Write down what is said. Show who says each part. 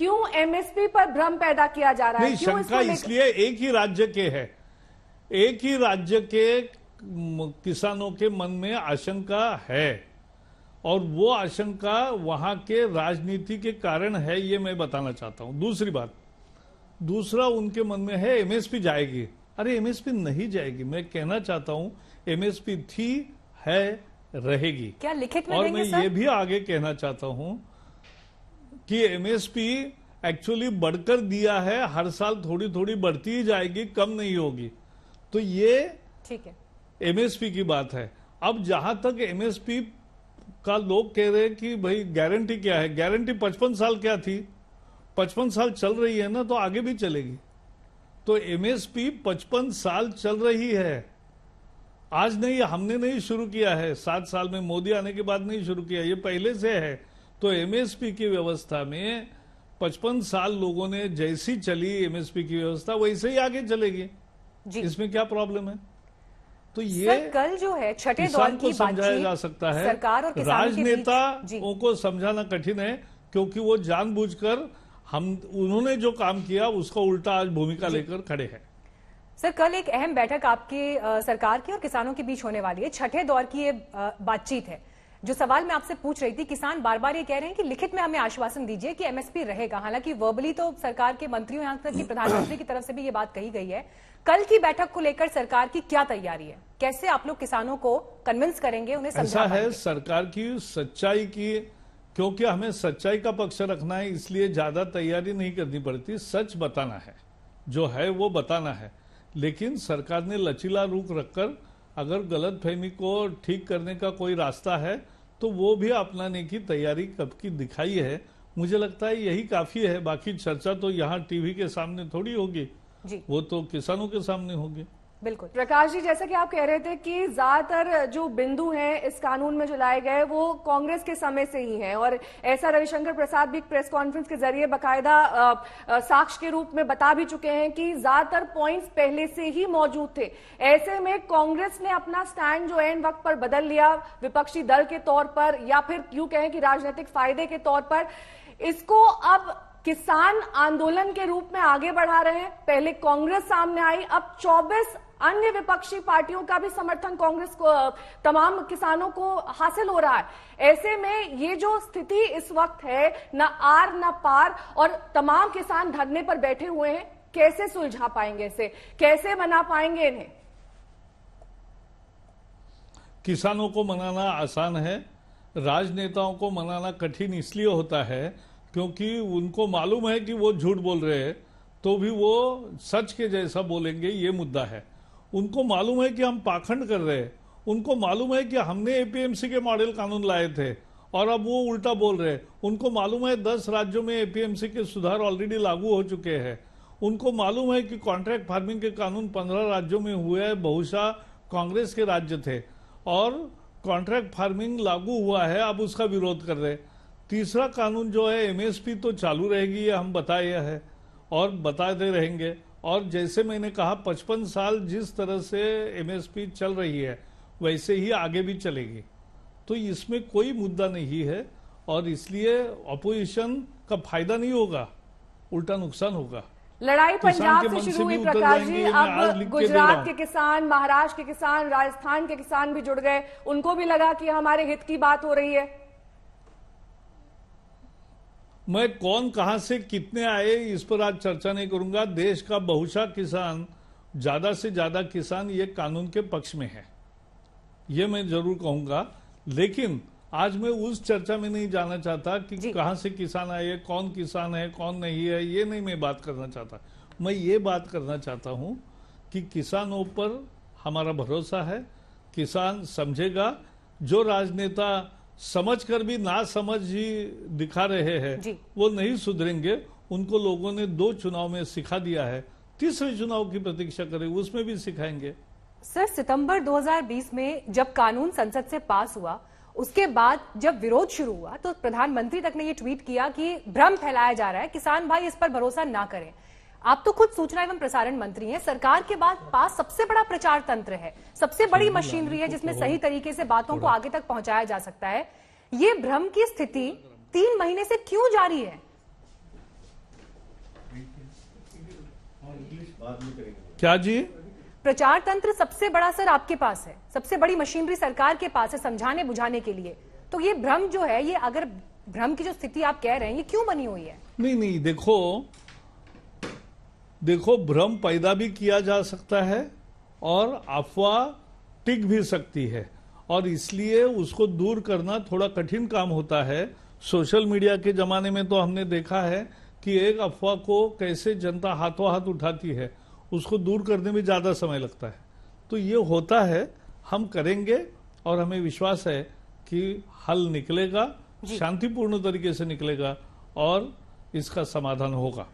Speaker 1: क्यों एमएसपी पर भ्रम पैदा किया जा रहा है? क्यों
Speaker 2: शंका इसलिए एक ही राज्य के है। एक ही राज्य के किसानों के मन में आशंका है। और वो आशंका वहाँ के राजनीति के कारण है ये मैं बताना चाहता हूँ। दूसरी बात दूसरा उनके मन में है एमएसपी जाएगी। अरे एमएसपी नहीं जाएगी। मैं कहना चाहता हूँ एमएसपी थी है रहेगी।
Speaker 1: क्या लिखित में
Speaker 2: और मैं ये भी आगे कहना चाहता हूँ कि एमएसपी एक्चुअली बढ़कर दिया है हर साल थोड़ी थोड़ी बढ़ती ही जाएगी कम नहीं होगी। तो ये
Speaker 1: ठीक है।
Speaker 2: एमएसपी की बात है। अब जहाँ तक एमएसपी का लोग कह रहे हैं कि भाई गारंटी क्या है? गारंटी पचपन साल क्या थी? पचपन साल चल रही है ना तो आगे भी चलेगी। तो एमएसपी पचपन साल चल रही है। आज नहीं हमने नहीं शुरू किया है। सात साल में मोदी आने के बाद नहीं शुरू किया। ये पहले से है। तो एमएसपी की व्यवस्था में पचपन साल लोगों ने जैसी चली एमएसपी की व्यवस्था वैसे ही आगे चलेगी।
Speaker 1: जी।
Speaker 2: इसमें क्या प्रॉब्लम है? तो ये
Speaker 1: सर कल जो है छठे दौर की
Speaker 2: समझाया जा सकता है।
Speaker 1: सरकार और
Speaker 2: राजनेताओं को समझाना कठिन है क्योंकि वो जानबूझकर हम उन्होंने जो काम किया उसका उल्टा आज भूमिका लेकर खड़े हैं।
Speaker 1: सर कल एक अहम बैठक आपके सरकार की और किसानों के बीच होने वाली है। छठे दौर की ये बातचीत है। जो सवाल मैं आपसे पूछ रही थी किसान बार बार ये कह रहे हैं कि लिखित में हमें आश्वासन दीजिए कि एमएसपी रहेगा। हालाँकि वर्बली तो सरकार के मंत्रियों यहाँ तक कि प्रधानमंत्री की तरफ़ से भी ये बात कही गई है। कल की बैठक को लेकर सरकार की क्या तैयारी है? कैसे आप लोग किसानों को कन्विंस करेंगे उन्हें समझा
Speaker 2: है सरकार की सच्चाई की क्योंकि हमें सच्चाई का पक्ष रखना है इसलिए ज़्यादा तैयारी नहीं करनी पड़ती। सच बताना है। जो है वो बताना है। लेकिन सरकार ने लचीला रूख रखकर अगर गलत फहमी को ठीक करने का कोई रास्ता है तो वो भी अपनाने की तैयारी कब की दिखाई है? मुझे लगता है यही काफ़ी है। बाकी चर्चा तो यहाँ टीवी के सामने थोड़ी होगी। वो तो किसानों के सामने होगी।
Speaker 1: बिल्कुल।
Speaker 3: प्रकाश जी, जैसा कि आप कह रहे थे कि ज़्यादातर जो बिंदु हैं इस कानून में जो लाए गए, वो कांग्रेस के समय से ही हैं। और ऐसा रविशंकर प्रसाद भी प्रेस कॉन्फ्रेंस के ज़रिए बकायदा साक्ष्य के रूप में बता भी चुके हैं कि ज़्यादातर पॉइंट्स पहले से ही मौजूद थे। ऐसे में कांग्रेस ने अपना स्टैंड जो एन वक्त पर बदल लिया, विपक्षी दल के तौर पर, या फिर यूँ कहें कि राजनीतिक फ़ायदे के तौर पर। इसको अब किसान आंदोलन के रूप में आगे बढ़ा रहे हैं। पहले कांग्रेस सामने आई, अब 24 अन्य विपक्षी पार्टियों का भी समर्थन कांग्रेस को तमाम किसानों को हासिल हो रहा है। ऐसे में ये जो स्थिति इस वक्त है, न आर, न पार, और तमाम किसान धरने पर बैठे हुए हैं, कैसे सुलझा पाएँगे इसे? कैसे मना पाएँगे इन्हें?
Speaker 2: किसानों को मनाना आसान है, राजनेताओं को मनाना कठिन इसलिए होता है, क्योंकि उनको मालूम है कि वो झूठ बोल रहे हैं तो भी वो सच के जैसा बोलेंगे, ये मुद्दा है। उनको मालूम है कि हम पाखंड कर रहे हैं। उनको मालूम है कि हमने एपीएमसी के मॉडल कानून लाए थे और अब वो उल्टा बोल रहे हैं। उनको मालूम है दस राज्यों में एपीएमसी के सुधार ऑलरेडी लागू हो चुके हैं। उनको मालूम है कि कॉन्ट्रैक्ट फ़ार्मिंग के कानून पंद्रह राज्यों में हुए हैं, बहुशा कांग्रेस के राज्य थे। और कॉन्ट्रैक्ट फ़ार्मिंग लागू हुआ है, अब उसका विरोध कर रहे तीसरा कानून जो है एमएसपी तो चालू रहेगी, ये हम बताए है और बताते रहेंगे। और जैसे मैंने कहा पचपन साल जिस तरह से एमएसपी चल रही है वैसे ही आगे भी चलेगी। तो इसमें कोई मुद्दा नहीं है और इसलिए अपोजिशन का फ़ायदा नहीं होगा उल्टा नुकसान होगा।
Speaker 3: लड़ाई पंजाब से शुरू हुई प्रकाश जी अब गुजरात के किसान महाराष्ट्र के किसान राजस्थान के किसान भी जुड़ गए। उनको भी लगा कि हमारे हित की बात हो रही है।
Speaker 2: मैं कौन कहाँ से कितने आए इस पर आज चर्चा नहीं करूँगा। देश का बहुशा किसान ज़्यादा से ज़्यादा किसान ये कानून के पक्ष में है। ये मैं ज़रूर कहूँगा। लेकिन आज मैं उस चर्चा में नहीं जाना चाहता कि। कहाँ से किसान आए कौन किसान है कौन नहीं है ये नहीं मैं बात करना चाहता। मैं ये बात करना चाहता हूँ कि किसानों पर हमारा भरोसा है। किसान समझेगा। जो राजनेता समझकर भी ना समझ ही दिखा रहे हैं। वो नहीं सुधरेंगे। उनको लोगों ने दो चुनाव में सिखा दिया है। तीसरे चुनाव की प्रतीक्षा करें उसमें भी सिखाएँगे।
Speaker 1: सर सितंबर 2020 में जब कानून संसद से पास हुआ उसके बाद जब विरोध शुरू हुआ तो प्रधानमंत्री तक ने ये ट्वीट किया कि भ्रम फैलाया जा रहा है। किसान भाई इस पर भरोसा ना करें। आप तो खुद सूचना एवं प्रसारण मंत्री हैं। सरकार के बाद पास सबसे बड़ा प्रचार तंत्र है। सबसे बड़ी मशीनरी है जिसमें सही तरीके से बातों को आगे तक पहुँचाया जा सकता है। ये भ्रम की स्थिति तीन महीने से क्यों जारी है?
Speaker 2: क्या जी?
Speaker 1: प्रचार तंत्र सबसे बड़ा सर आपके पास है। सबसे बड़ी मशीनरी सरकार के पास है समझाने बुझाने के लिए। तो ये भ्रम जो है ये अगर भ्रम की जो स्थिति आप कह रहे हैं ये क्यों बनी हुई है?
Speaker 2: नहीं नहीं देखो देखो भ्रम पैदा भी किया जा सकता है और अफवाह टिक भी सकती है। और इसलिए उसको दूर करना थोड़ा कठिन काम होता है। सोशल मीडिया के जमाने में तो हमने देखा है कि एक अफवाह को कैसे जनता हाथों हाथ उठाती है उसको दूर करने में ज़्यादा समय लगता है। तो ये होता है हम करेंगे और हमें विश्वास है कि हल निकलेगा शांतिपूर्ण तरीके से निकलेगा और इसका समाधान होगा।